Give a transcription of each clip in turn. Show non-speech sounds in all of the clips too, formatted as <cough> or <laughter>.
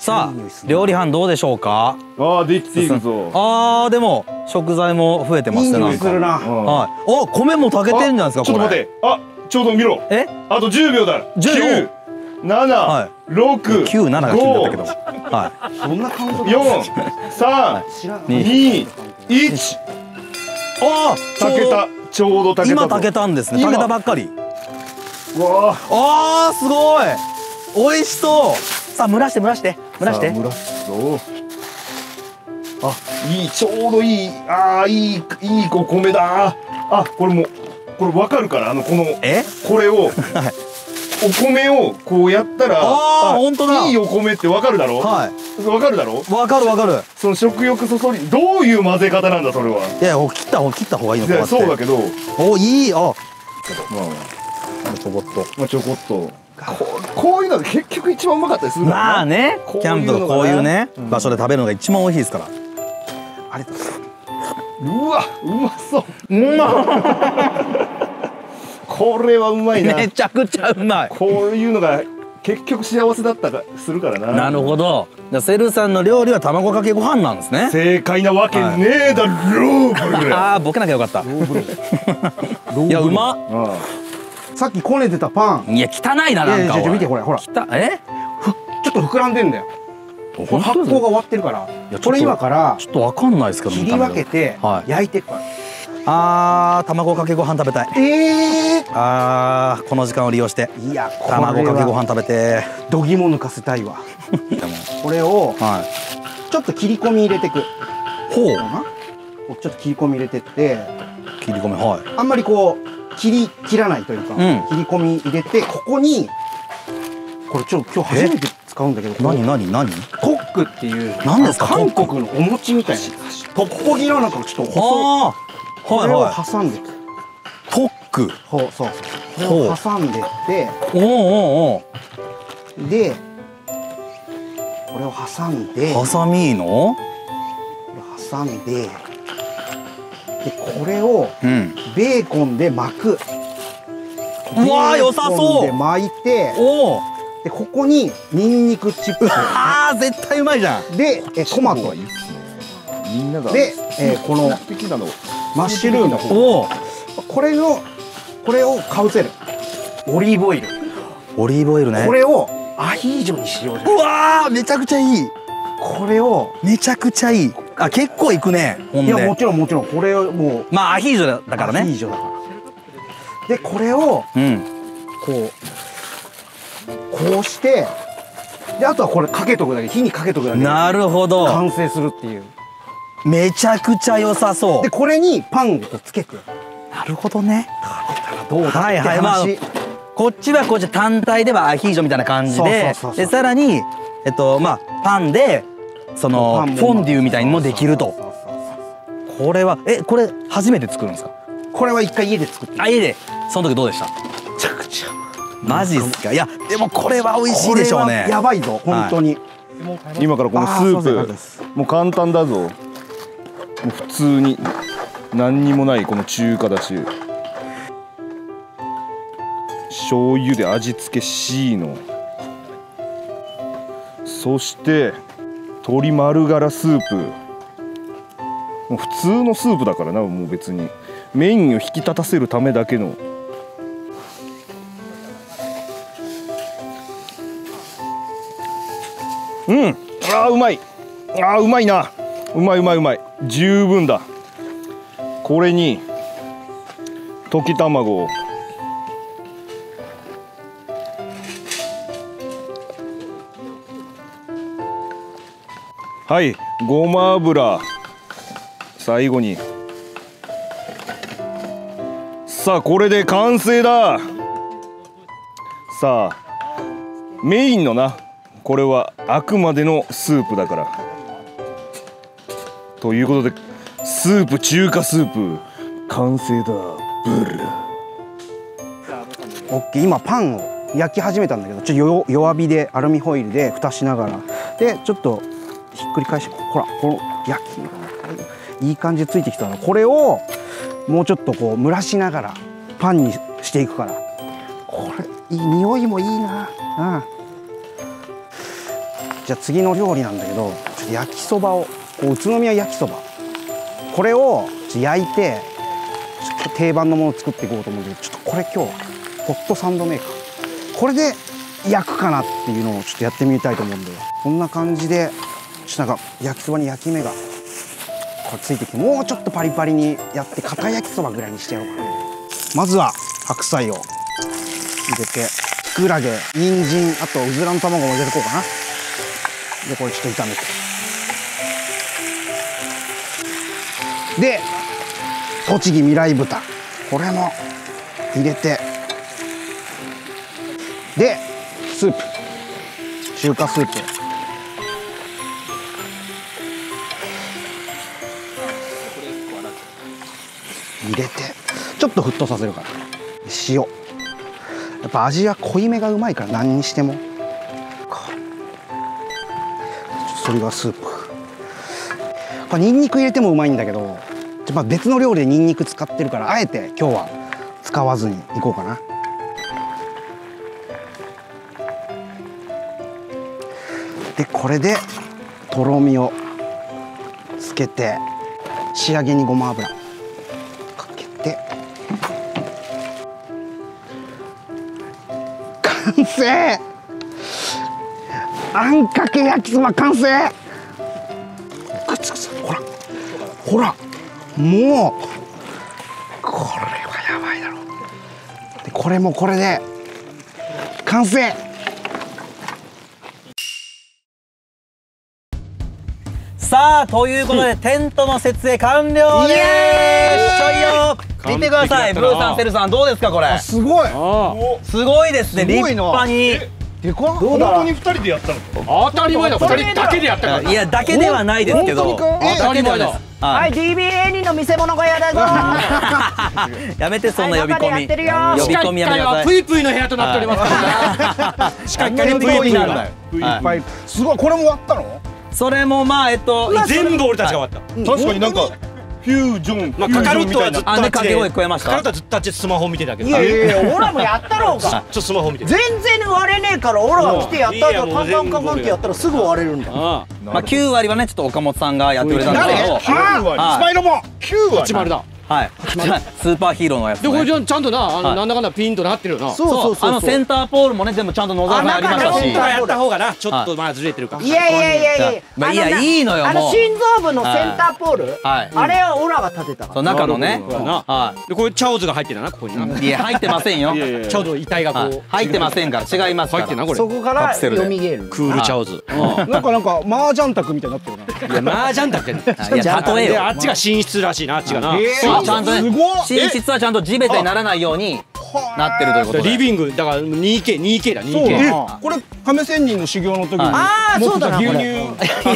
さあ料理班どうでしょうか？ああできているぞ。<laughs> あーでも食材も増えてますいいねなんか匂いするな。はい。お米も炊けてんじゃないですかちょっと待って。あちょうど見ろ。え？あと10秒だ。10 9 7はい。6 9、7が金だったけど。はどんな感想4 3知らん。に2 1い。ああ、炊けた。ちょうど炊けた今ぞ炊けたんですね。今。炊けたばっかり。うわああ、すごい。美味しそう。さあ、蒸らして蒸らして。蒸らして。蒸らすぞ。あいいちょうどいい。あーいいいいお米だ。あこれもうこれわかるからあのこのえ？これを <laughs> お米をこうやったらあーほんとだ。いいお米ってわかるだろ？はい。わかるだろ？わかるわかる。その食欲そそりどういう混ぜ方なんだそれは？いや、切った方切った方がいいのいかやそうだけど。お、いい。あ、まあちょこっと。まあちょこっとここういうのが結局一番うまかったりするまあねキャンプとかこういうね、場所で食べるのが一番美味しいですから。あれうわうまそううま <laughs> これはうまいなめちゃくちゃうまい。こういうのが結局幸せだったかするからななるほど。じゃあセルさんの料理は卵かけご飯なんですね。正解なわけねえだろうブレああ、ボケなきゃよかった。<laughs> いや、うまっ。あさっきこねてたパン。いや、汚いな、ないんかおい。見てこれほら。きた、え？ちょっと膨らんでんだよ。これ発酵が終わってるから。やこれ今からちょっとわかんないですけど切り分けてはい。焼いていくからあー卵かけご飯食べたい。ええあーこの時間を利用して。いや卵かけごは飯食べて。どぎも抜かせたいわ。<laughs> これをはい。ちょっと切り込み入れてく。ほうちょっと切り込み入れてって。切り込みはい。あんまりこう切り切らないというか、うん。切り込み入れてここにこれちょ今日初めて使うんだけど何何何？トックっていう何ですか韓国のお餅みたいな。トッポギのなんかちょっと細いあこれをーはいはい。挟んでいくトック？ほうそう。そうこ挟んでって。おおおう。でこれを挟んで。おうハサミの挟んででこれをうん。ベーコンで巻く。うわー良さそう。で巻いておおでここにニンニクチップあー絶対うまいじゃん。スでえトマト。みんながで、えーこのマッシュルームおおこれのこれをかぶせるオリーブオイル。オリーブオイルね。これをアヒージョにしよううわーめちゃくちゃいい。これをめちゃくちゃいいあ結構いくね。ほんで。いやもちろんもちろん。これをもう。まあアヒージョだだからね。アヒージョだから。でこれをうん。こうこうしてであとはこれかけとくだけ。火にかけとくだけ。でなるほど。完成するっていう。めちゃくちゃ良さそう。でこれにパンをつけて。なるほどね。どうだってはいはい。まあ話こっちはこっち単体ではアヒージョみたいな感じで。そうそうそうそう。でさらにえっとまあパンでそのフォンデュみたいにもできると。これはえこれ初めて作るんですか？これは一回家で作ってあ家で。その時どうでした？めちゃくちゃ。マジっすか？いやでもこれは美味しいでしょうね。これはやばいぞ本当に、今からこのスあープもう簡単だぞ。もう普通に何にもないこの中華だし。醤油で味付け C のそして鶏丸辛スープ。もう普通のスープだからなもう別に。メインを引き立たせるためだけの。うん。あーうまい。あーうまいな。うまいうまいうまい。十分だ。これに溶き卵を。はいごま油。最後に。さあこれで完成だ。さあメインのな。これはあくまでのスープだから。ということでスープ中華スープ。完成だ。ブルオッケー今パンを焼き始めたんだけどちょっと弱火でアルミホイルで蓋しながら。でちょっとひっくり返してほらこの焼き色いい感じでついてきたの。これをもうちょっとこう蒸らしながらパンにしていくから。これいい匂いもいいな。うん。じゃあ次の料理なんだけどちょっと焼きそば。をこう宇都宮焼きそば。これを焼いてちょっと定番のものを作っていこうと思うんだけどちょっとこれ今日ホットサンドメーカー。これで焼くかなっていうのをちょっとやってみたいと思うんだよ。こんな感じでっとなんか。焼きそばに焼き目が。これついてきてもうちょっとパリパリにやって片焼きそばぐらいにしてやろうかな。まずは白菜を入れてきくらげ人参あとうずらの卵も入れてこうかな。でこれちょっと炒めて。で栃木未来豚。これも入れて。でスープ。中華スープ。入れてちょっと沸騰させるから。塩。やっぱ味は濃いめがうまいから何にしても。それがスープ。これニンニク入れてもうまいんだけどまあ別の料理でニンニク使ってるからあえて今日は使わずにいこうかな。でこれでとろみをつけて仕上げにごま油。完成。あんかけ焼きそば完成。くつくつほらほらもうこれはやばいだろ。でこれもこれで完成。さあということでテントの設営完了です見てくださいブーさんセルさんどうですかこれ？すごい。すごいですね立派に。でかっ。本当に二人でやったの当たり前だ。二人だけでやったから。いやだけではないですけど。本当にか？当たり前だ。ははいい、DBA の見せ物小屋だぞ。<laughs> やめてそんな呼び込み。はい中でやってるよ。呼び込みやめてくださいはプイプイの部屋となっております。からしかりプイプイなんだ。よいっぱいすごいこれも割ったのそれもまあえっと全部俺たちが終わった確かになんかフュージョン。まあかかるとはずっとあっちで掛け声聞こえました？かかるとはずっとあっちでスマホ見てたけど。いやいやいや、俺らもやったろう <laughs> ちょか。っとスマホ見て全然割れねえから、俺らが来てやったいいやもう後、カンカンカンカンってやったらすぐ割れるんだ。あまあ9割はねちょっと岡本さんがやってくれたんですけど。誰？9割。はい。スパイロボン9割。8丸だはい。スーパーヒーローのやつね。でこれじゃちゃんとなあはい。のなんだかんだピンとなってるよな。そうそうそう。あのセンターポールもね全部ちゃんと野沢さんやりましたしやった方がなちょっとまあずれてるかいやい。やいやいや。まあいやのないいのよあの心臓部のセンターポール？はい。あれは俺らが立てたから。そう中のね。はでこれチャオズが入ってるなここにな。いいや入ってませんよ。ちょうど遺体がこはい。う入ってませんから違いますから。入ってんなこれ。そこからカプセルで。読みゲール。クールチャオズ。なんかなんか麻雀卓みたいになってるな。いや <laughs> 麻雀だっけいや例えよ。であっちが寝室らしいなあっちがなちゃんとね寝室はちゃんと地べたにならないようになってるということで。リビングだから 2K 2K だそう 2K だこれ亀仙人の修行の時にあー持ってたそうだなこ牛乳。れ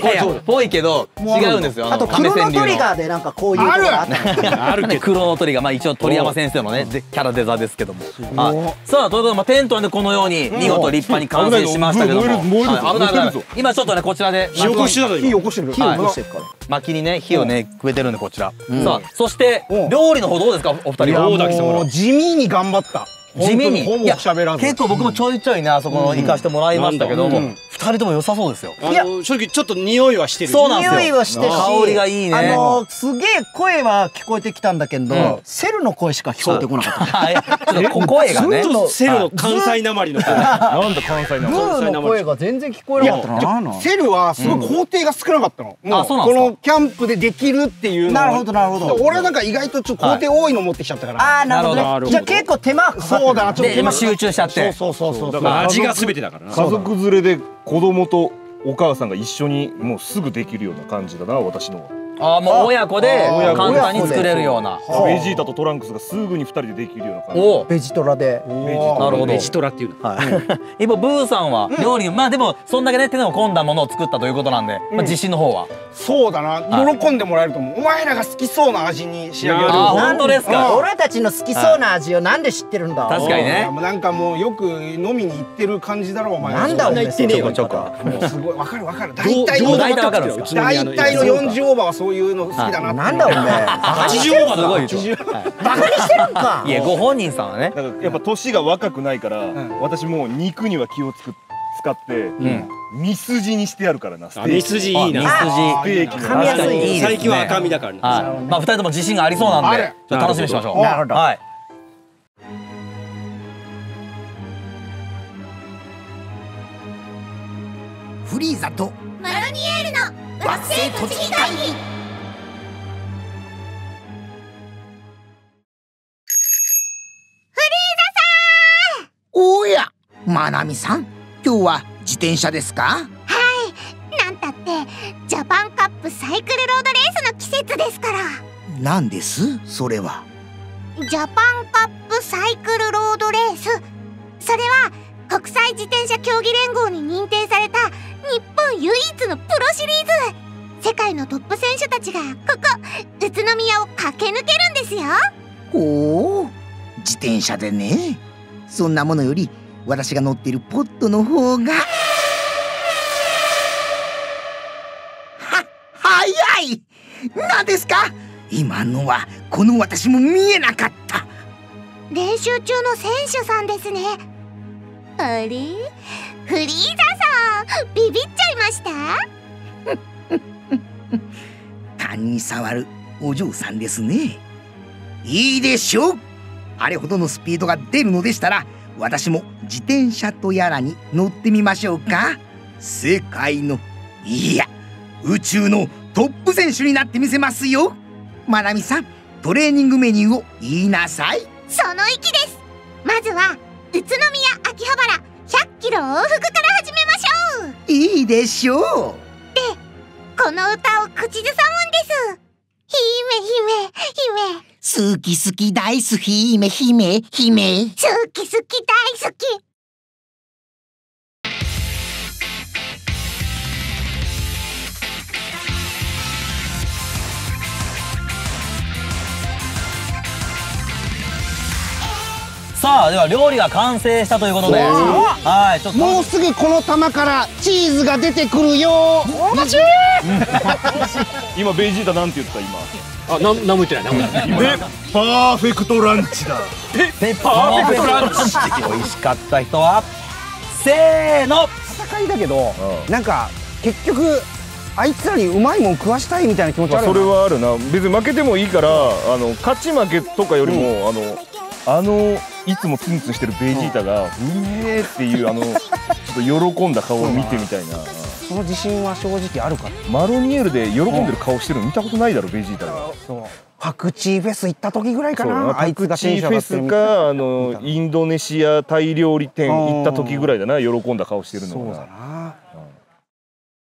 いやいや <laughs> ぽいけど違うんですよあと、亀クロノトリガーでなんかこういうのがあったの。ある。けど。クロノトリガーまあ一応鳥山先生のねでキャラデザですけども。はいさあということでまあテントはねこのように見事立派に完成しましたけども。危ない燃える燃えるぞはい危ない今ちょっとねこちらで火起こしだぞ火今起こしてる。火を起こしてるから。薪にね火をねくべてるんでこちら。さあそしてうん。料理の方どうですかお二人は？もう地味に頑張った地味に。本当ほぼ喋らず。結構僕もちょいちょいねあそこの行かしてもらいましたけどもうん。二人とも良さそうですよ。あの正直ちょっと匂いはしてる。そうなんですよ。匂いはしてるし香りがいいね。あのすげえ声は聞こえてきたんだけど、うん。セルの声しか聞こえてこなかった。はい。ちょっとこ声がね。セルの関西なまりの声。なんだ関西なブのーの声が全然聞こえなかったセルはすごい工程が少なかったの、もあそうなんですか？このキャンプでできるっていうなるほどなるほど。俺はなんか意外とちょっと工程多いの持ってきちゃったから、ああなるほどなねじゃあ結構手間かかっそうだなちょっとで今集中しちゃって。そうそうそうそう味が全てだからな。家族連れで子供とお母さんが一緒にもうすぐできるような感じだな私のはああもう親子で簡単に作れるような。はあベジータとトランクスがすぐに二人でできるような感じ。ベジトラで。ベジータなるほど。ベジトラっていうの。<laughs> 一方ブーさんは料理まあでもそんだけね手の込んだものを作ったということなんでまあ自信の方は。そうだな、はい。喜んでもらえると思う。お前らが好きそうな味に仕上げるあー本当ですか。俺たちの好きそうな味をなんで知ってるんだ。確かにね。もうなんかもうよく飲みに行ってる感じだろお前なんだお前言ってねえよちょこちょこもうすごい。わかるわかる。大体の40オーバーはそういうの好きだなって。なんだお前バカにして80るオーバーだすごいでしょバカにしてるんか。い。やご本人さんはね。なんかやっぱ年が若くないから、私もう肉には気をつく使って、ん。ミスジにしてあるからなステあミーキスジいいな。ミスステーキ噛みやすい。最近は赤身だからね。はい。まあ二人とも自信がありそうなんで楽しみにしましょう。なるほど。はい。フリーザとマロニエールの惑星栃木会議まなみさん今日は自転車ですか？なんたってジャパンカップサイクルロードレースの季節ですから。何です？それは。ジャパンカップサイクルロードレース。それは国際自転車競技連合に認定された日本唯一のプロシリーズ。世界のトップ選手たちがここ宇都宮を駆け抜けるんですよ。ほう自転車でね。そんなものより私が乗っているポットの方がは早い!何ですか?今のはこの私も見えなかった。練習中の選手さんですね。あれ?フリーザさんビビっちゃいました？<laughs> 勘に触るお嬢さんですね。いいでしょう。あれほどのスピードが出るのでしたら私も自転車とやらに乗ってみましょうか。世界のいや宇宙のトップ選手になってみせますよ。まなみさんトレーニングメニューを言いなさい。その意気です。まずは宇都宮秋葉原100キロ往復から始めましょう。いいでしょう。この歌を口ずさむんです姫姫姫。好き好き大好き姫姫姫。好き好き大好きさあでは料理が完成したということで。はいちょっと。もうすぐこの玉からチーズが出てくるよ。今ベジータなんて言った今。あなん何も言ってない何も言ってない。今パーフェクトランチだ。ペッパーペットランチ。美味しかった人はせーの。戦いだけどなんか結局あいつらにうまいもん食わしたいみたいな気持ちまあ、それあるよなはあるな。別に負けてもいいからあの勝ち負けとかよりも、あのあのいつもツンツンしてるベジータが「うめえ」っていうあのちょっと喜んだ顔を見てみたいな。その自信は正直あるからマロニエールで喜んでる顔してるの見たことないだろベジータが。そうパクチーフェス行った時ぐらいかそうなあいつがチーフェスかあのインドネシアタイ料理店行った時ぐらいだな喜んだ顔してるそうのがだな